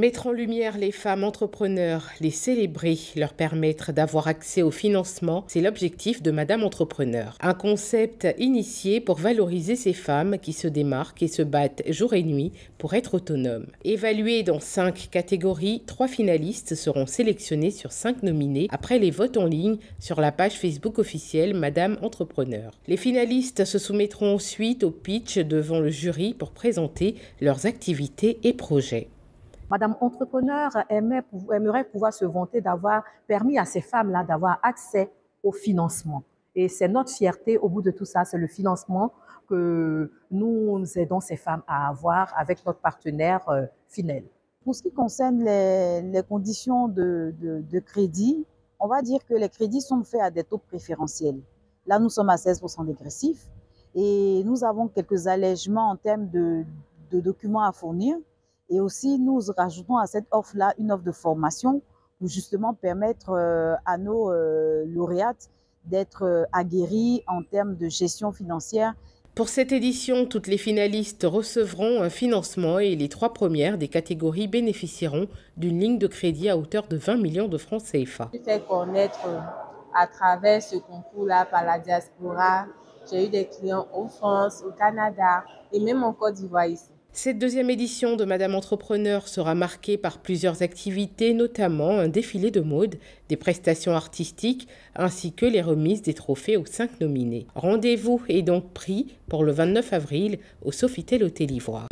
Mettre en lumière les femmes entrepreneurs, les célébrer, leur permettre d'avoir accès au financement, c'est l'objectif de Madame Entrepreneur. Un concept initié pour valoriser ces femmes qui se démarquent et se battent jour et nuit pour être autonomes. Évaluées dans cinq catégories, trois finalistes seront sélectionnés sur cinq nominés après les votes en ligne sur la page Facebook officielle Madame Entrepreneur. Les finalistes se soumettront ensuite au pitch devant le jury pour présenter leurs activités et projets. Madame Entrepreneur aimerait pouvoir se vanter d'avoir permis à ces femmes-là d'avoir accès au financement. Et c'est notre fierté au bout de tout ça, c'est le financement que nous aidons ces femmes à avoir avec notre partenaire euh, Finel. Pour ce qui concerne les, conditions de, crédit, on va dire que les crédits sont faits à des taux préférentiels. Là, nous sommes à 16% dégressifs et nous avons quelques allègements en termes de documents à fournir. Et aussi, nous rajoutons à cette offre-là une offre de formation pour justement permettre euh, à nos euh, lauréates d'être euh, aguerris en termes de gestion financière. Pour cette édition, toutes les finalistes recevront un financement et les trois premières des catégories bénéficieront d'une ligne de crédit à hauteur de 20 millions de francs CFA. Je fait connaître à travers ce concours-là par la diaspora. J'ai eu des clients en France, au Canada et même en Côte d'Ivoire ici. Cette deuxième édition de Madame Entrepreneur sera marquée par plusieurs activités, notamment un défilé de mode, des prestations artistiques, ainsi que les remises des trophées aux cinq nominés. Rendez-vous est donc pris pour le 29 avril au Sofitel Hôtel Ivoire.